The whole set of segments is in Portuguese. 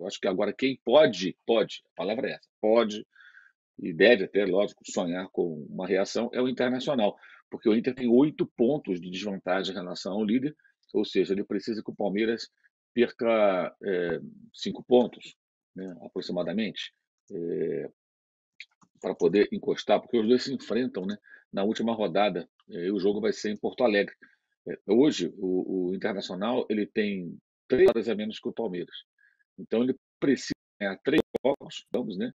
Eu acho que agora quem pode, pode, a palavra é essa, pode e deve até, lógico, sonhar com uma reação é o Internacional, porque o Inter tem oito pontos de desvantagem em relação ao líder, ou seja, ele precisa que o Palmeiras perca é, cinco pontos, né, aproximadamente, é, para poder encostar, porque os dois se enfrentam né, na última rodada, é, e o jogo vai ser em Porto Alegre. Hoje, o, o, Internacional ele tem três horas a menos que o Palmeiras. Então, ele precisa ganhar três jogos, vamos, né?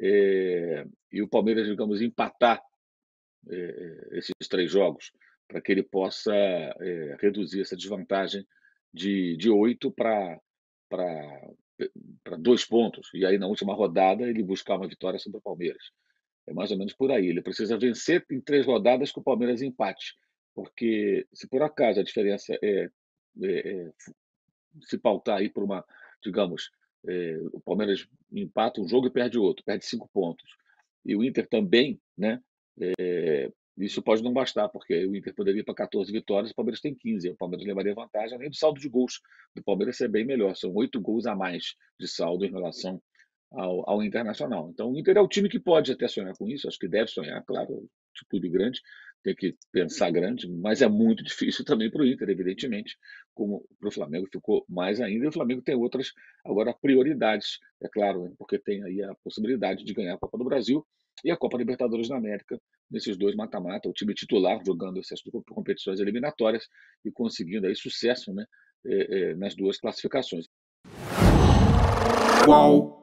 É, e o Palmeiras, digamos, empatar é, esses três jogos para que ele possa é, reduzir essa desvantagem de, de 8 para dois pontos. E aí, na última rodada, ele buscar uma vitória sobre o Palmeiras. É mais ou menos por aí. Ele precisa vencer em três rodadas que o Palmeiras empate. Porque, se por acaso a diferença é, é, é se pautar aí por uma, digamos, é, o Palmeiras empata um jogo e perde outro, perde cinco pontos. E o Inter também, né? É, isso pode não bastar, porque o Inter poderia ir para 14 vitórias, o Palmeiras tem 15. O Palmeiras levaria vantagem, além do saldo de gols do Palmeiras ser bem melhor. São oito gols a mais de saldo em relação ao, ao, Internacional. Então, o Inter é o time que pode até sonhar com isso, acho que deve sonhar, claro, de clube grande, tem que pensar grande, mas é muito difícil também para o Inter, evidentemente, como para o Flamengo ficou mais ainda, e o Flamengo tem outras, agora, prioridades, é claro, né, porque tem aí a possibilidade de ganhar a Copa do Brasil e a Copa Libertadores da América, nesses dois mata-mata, o time titular jogando essas competições eliminatórias e conseguindo aí sucesso né, é, é, nas duas classificações. Qual